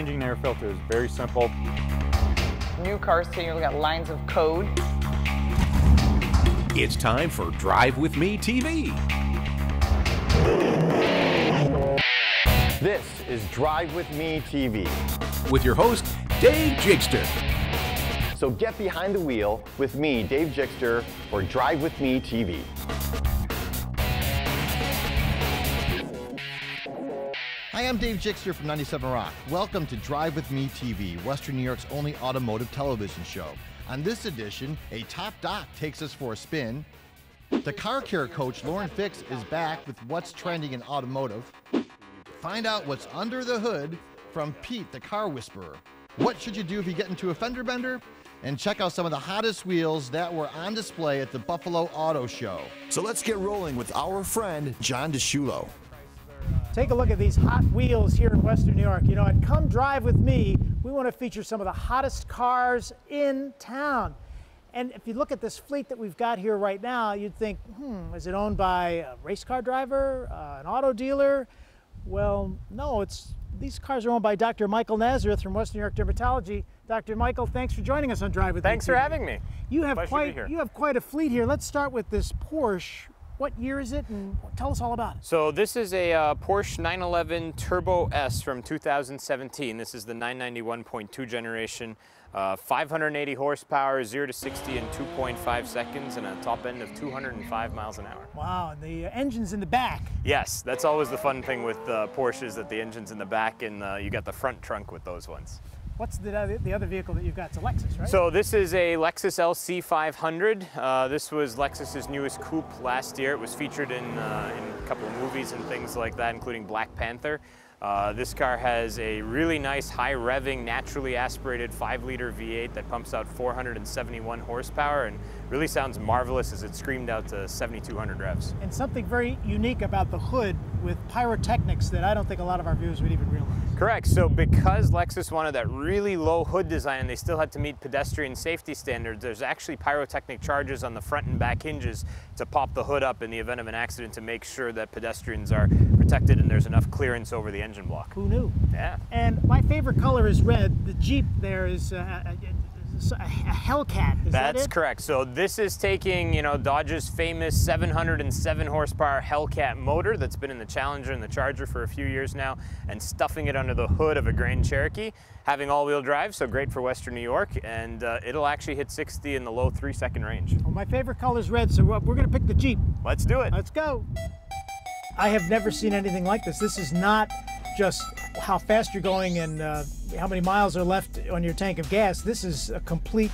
changing an air filter is very simple. New cars today, you got lines of code. It's time for Drive With Me TV. This is Drive With Me TV. With your host, Dave Jickster. So get behind the wheel with me, Dave Jickster, or Drive With Me TV. Hi, I'm Dave Jickster from 97 Rock. Welcome to Drive With Me TV, Western New York's only automotive television show. On this edition, a top doc takes us for a spin. The car care coach, Lauren Fix, is back with what's trending in automotive. Find out what's under the hood from Pete, the car whisperer. What should you do if you get into a fender bender? And check out some of the hottest wheels that were on display at the Buffalo Auto Show. So let's get rolling with our friend, John Di Sciullo. Take a look at these hot wheels here in Western New York. You know, at Come Drive With Me, we want to feature some of the hottest cars in town. And if you look at this fleet that we've got here right now, you'd think, hmm, is it owned by a race car driver, uh, an auto dealer? Well, no, it's these cars are owned by Dr. Michael Nazareth from Western New York Dermatology. Dr. Michael, thanks for joining us on Drive with Thanks Me. Thanks for having me. You have Pleasure to be quite here. you have quite a fleet here. Let's start with this Porsche. What year is it, and tell us all about it. So this is a uh, Porsche 911 Turbo S from 2017. This is the 991.2 generation. Uh, 580 horsepower, 0 to 60 in 2.5 seconds, and a top end of 205 miles an hour. Wow, and the uh, engine's in the back. Yes, that's always the fun thing with uh, Porsches, that the engine's in the back and uh, you got the front trunk with those ones. What's the other, the other vehicle that you've got? It's a Lexus, right? So this is a Lexus LC500. Uh, this was Lexus's newest coupe last year. It was featured in, uh, in a couple of movies and things like that, including Black Panther. Uh, this car has a really nice high revving, naturally aspirated 5 liter V8 that pumps out 471 horsepower and really sounds marvelous as it screamed out to 7,200 revs. and something very unique about the hood with pyrotechnics that I don't think a lot of our viewers would even realize. Correct. So because Lexus wanted that really low hood design, they still had to meet pedestrian safety standards. There's actually pyrotechnic charges on the front and back hinges to pop the hood up in the event of an accident to make sure that pedestrians are protected and there's enough clearance over the engine block. Who knew? Yeah. And my favorite color is red. The Jeep there is uh, a, Hellcat. Is that That's it? correct. So this is taking, you know, Dodge's famous 707 horsepower Hellcat motor that's been in the Challenger and the Charger for a few years now and stuffing it under the hood of a Grand Cherokee, having all-wheel drive, so great for Western New York, and uh, it'll actually hit 60 in the low three-second range. Well, my favorite color is red, so we're we're gonna pick the Jeep. Let's do it. Let's go. I have never seen anything like this. This is not just how fast you're going and uh, how many miles are left on your tank of gas. This is a complete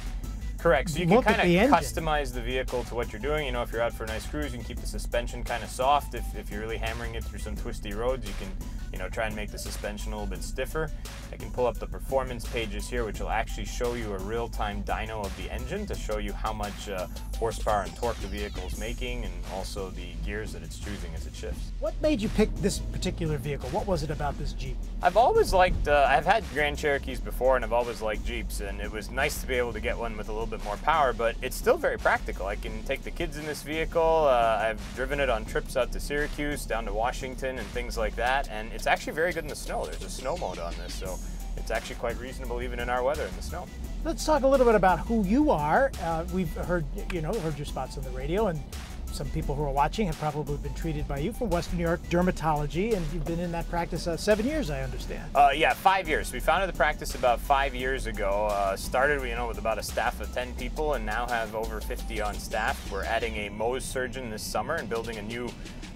Correct. So you Look can kind of customize the vehicle to what you're doing. You know, if you're out for a nice cruise, you can keep the suspension kind of soft. If, if you're really hammering it through some twisty roads, you can, you know, try and make the suspension a little bit stiffer. I can pull up the performance pages here, which will actually show you a real-time dyno of the engine to show you how much uh, horsepower and torque the vehicle is making, and also the gears that it's choosing as it shifts. What made you pick this particular vehicle? What was it about this Jeep? I've always liked, uh, I've had Grand Cherokees before and I've always liked Jeeps and it was nice to be able to get one with a little bit more power, but it's still very practical. I can take the kids in this vehicle. Uh, I've driven it on trips out to Syracuse, down to Washington and things like that. And it's actually very good in the snow. There's a snow mode on this, so it's actually quite reasonable even in our weather in the snow. Let's talk a little bit about who you are. Uh, we've heard, you know, heard your spots on the radio, and some people who are watching have probably been treated by you from Western New York Dermatology, and you've been in that practice uh, seven years, I understand. Uh, yeah, five years. We founded the practice about five years ago. Uh, started, you know, with about a staff of 10 people, and now have over 50 on staff. We're adding a Mohs surgeon this summer and building a new,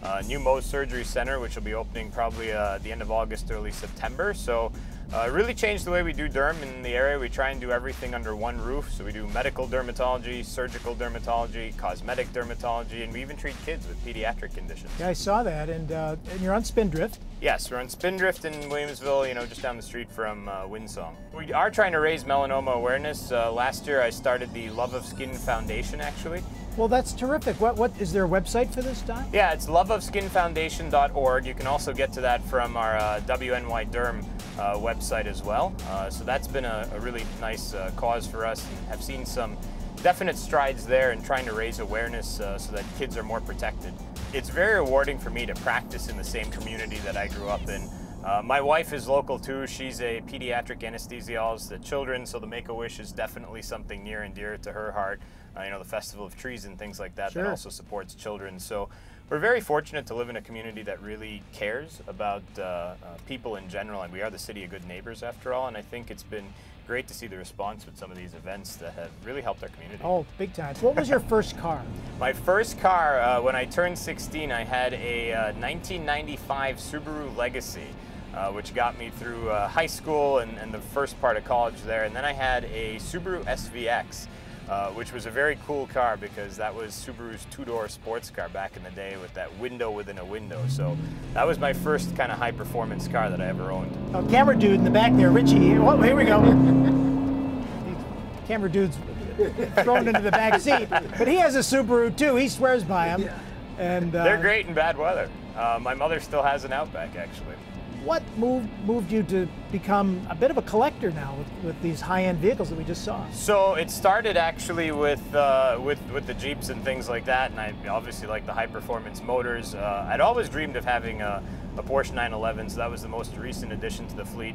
uh, new Mohs surgery center, which will be opening probably uh, the end of August, early September. So. Uh, really changed the way we do derm in the area. We try and do everything under one roof. So we do medical dermatology, surgical dermatology, cosmetic dermatology, and we even treat kids with pediatric conditions. Yeah, I saw that, and, uh, and you're on Spindrift. Yes, we're on Spindrift in Williamsville, you know, just down the street from uh, Windsong. We are trying to raise melanoma awareness. Uh, last year I started the Love of Skin Foundation, actually. Well, that's terrific. What, what is there a website for this, Don? Yeah, it's loveofskinfoundation.org. You can also get to that from our uh, WNY Derm uh, website as well. Uh, so that's been a, a really nice uh, cause for us have seen some definite strides there in trying to raise awareness uh, so that kids are more protected. It's very rewarding for me to practice in the same community that I grew up in. Uh, my wife is local too. She's a pediatric anesthesiologist at children, so the Make a Wish is definitely something near and dear to her heart. Uh, you know, the Festival of Trees and things like that Sure. that also supports children. So we're very fortunate to live in a community that really cares about uh, uh, people in general, and we are the city of good neighbors after all. And I think it's been great to see the response with some of these events that have really helped our community. Oh, big time. What was your first car? My first car, uh, when I turned 16, I had a uh, 1995 Subaru Legacy, uh, which got me through uh, high school and, and the first part of college there. And then I had a Subaru SVX, uh, which was a very cool car because that was Subaru's two-door sports car back in the day with that window within a window. So that was my first kind of high-performance car that I ever owned. Oh, camera dude in the back there, Richie. Oh, here we go. camera dude's thrown into the back seat, but he has a Subaru too. He swears by him. And uh, They're great in bad weather. Uh, my mother still has an Outback, actually. What moved moved you to become a bit of a collector now with, with these high-end vehicles that we just saw? So it started actually with uh, with with the Jeeps and things like that, and I obviously like the high performance motors. Uh, I'd always dreamed of having a, a Porsche 911, so that was the most recent addition to the fleet.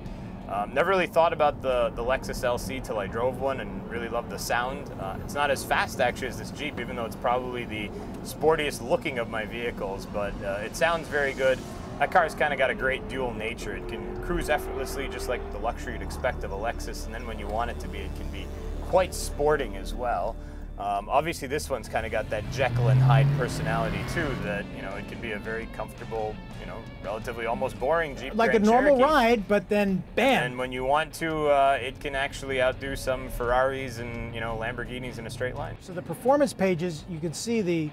Um, never really thought about the, the Lexus LC till I drove one and really loved the sound. Uh, it's not as fast actually as this Jeep, even though it's probably the sportiest looking of my vehicles, but uh, it sounds very good. That car's kind of got a great dual nature. It can cruise effortlessly, just like the luxury you'd expect of a Lexus, and then when you want it to be, it can be quite sporting as well. Um, obviously, this one's kind of got that Jekyll and Hyde personality too. That you know, it can be a very comfortable, you know, relatively almost boring Jeep. Like Grand a normal Cherokee. ride, but then bam. And when you want to, uh, it can actually outdo some Ferraris and you know Lamborghinis in a straight line. So the performance pages, you can see the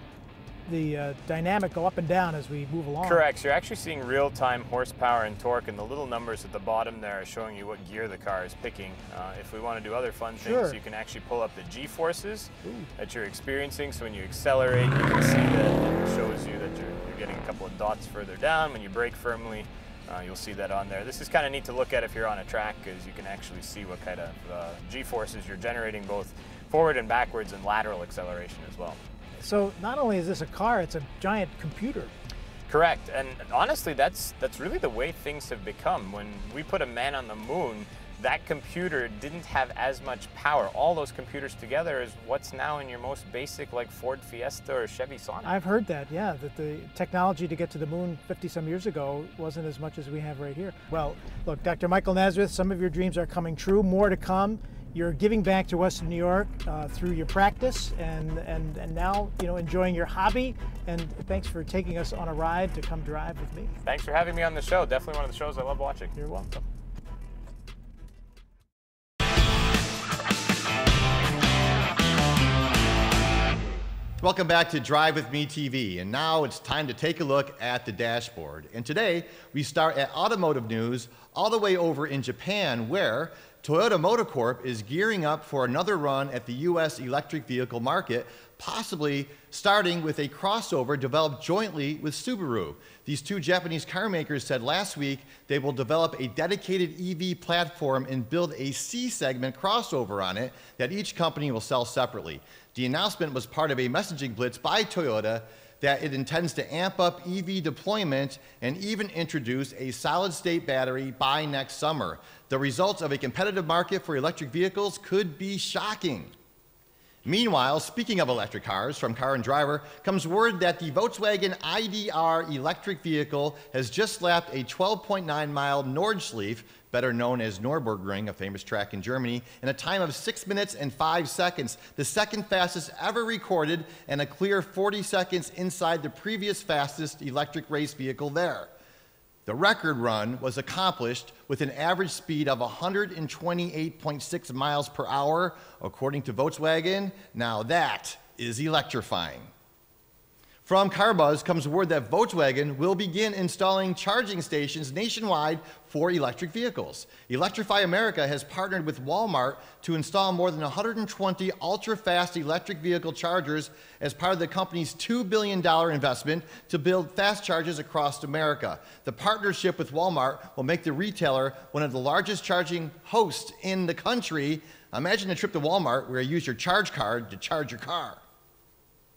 the uh, dynamic go up and down as we move along. Correct. So you're actually seeing real-time horsepower and torque, and the little numbers at the bottom there are showing you what gear the car is picking. Uh, if we want to do other fun Sure. things, you can actually pull up the G-forces that you're experiencing. So when you accelerate, you can see that it shows you that you're, you're getting a couple of dots further down. When you brake firmly, uh, you'll see that on there. This is kind of neat to look at if you're on a track, because you can actually see what kind of uh, G-forces you're generating, both forward and backwards, and lateral acceleration as well. So not only is this a car, it's a giant computer. Correct, and honestly, that's that's really the way things have become. When we put a man on the moon, that computer didn't have as much power. All those computers together is what's now in your most basic, like Ford Fiesta or Chevy Sonic. I've heard that, yeah, that the technology to get to the moon 50 some years ago wasn't as much as we have right here. Well, look, Dr. Michael Nazareth, some of your dreams are coming true, more to come. You're giving back to Western New York uh, through your practice and, and, and now, you know, enjoying your hobby. And thanks for taking us on a ride to come drive with me. Thanks for having me on the show. Definitely one of the shows I love watching. You're welcome. Welcome back to Drive With Me TV, and now it's time to take a look at the dashboard. And today, we start at automotive news all the way over in Japan, where Toyota Motor Corp is gearing up for another run at the U.S. electric vehicle market, possibly starting with a crossover developed jointly with Subaru. These two Japanese car makers said last week they will develop a dedicated EV platform and build a C segment crossover on it that each company will sell separately. The announcement was part of a messaging blitz by Toyota that it intends to amp up EV deployment and even introduce a solid state battery by next summer. The results of a competitive market for electric vehicles could be shocking. Meanwhile, speaking of electric cars, from Car and Driver comes word that the Volkswagen IDR electric vehicle has just lapped a 12.9 mile Nordschleife, better known as Nürburgring, a famous track in Germany, in a time of 6 minutes and 5 seconds, the second fastest ever recorded, and a clear 40 seconds inside the previous fastest electric race vehicle there. The record run was accomplished with an average speed of 128.6 miles per hour, according to Volkswagen. Now that is electrifying. From Carbuzz comes word that Volkswagen will begin installing charging stations nationwide for electric vehicles. Electrify America has partnered with Walmart to install more than 120 ultra-fast electric vehicle chargers as part of the company's $2 billion investment to build fast chargers across America. The partnership with Walmart will make the retailer one of the largest charging hosts in the country. Imagine a trip to Walmart where you use your charge card to charge your car.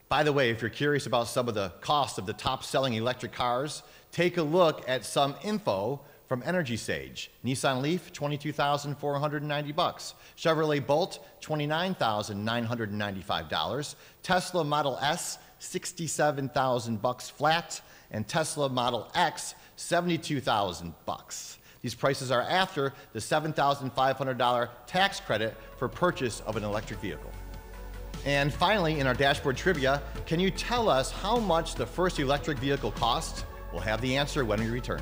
By the way, if you're curious about some of the costs of the top selling electric cars, take a look at some info from EnergySage. Nissan Leaf, 22,490 bucks. Chevrolet Bolt, $29,995. Tesla Model S, 67,000 bucks flat, and Tesla Model X, 72,000 bucks. These prices are after the $7,500 tax credit for purchase of an electric vehicle. And finally, in our dashboard trivia, can you tell us how much the first electric vehicle cost? We'll have the answer when we return.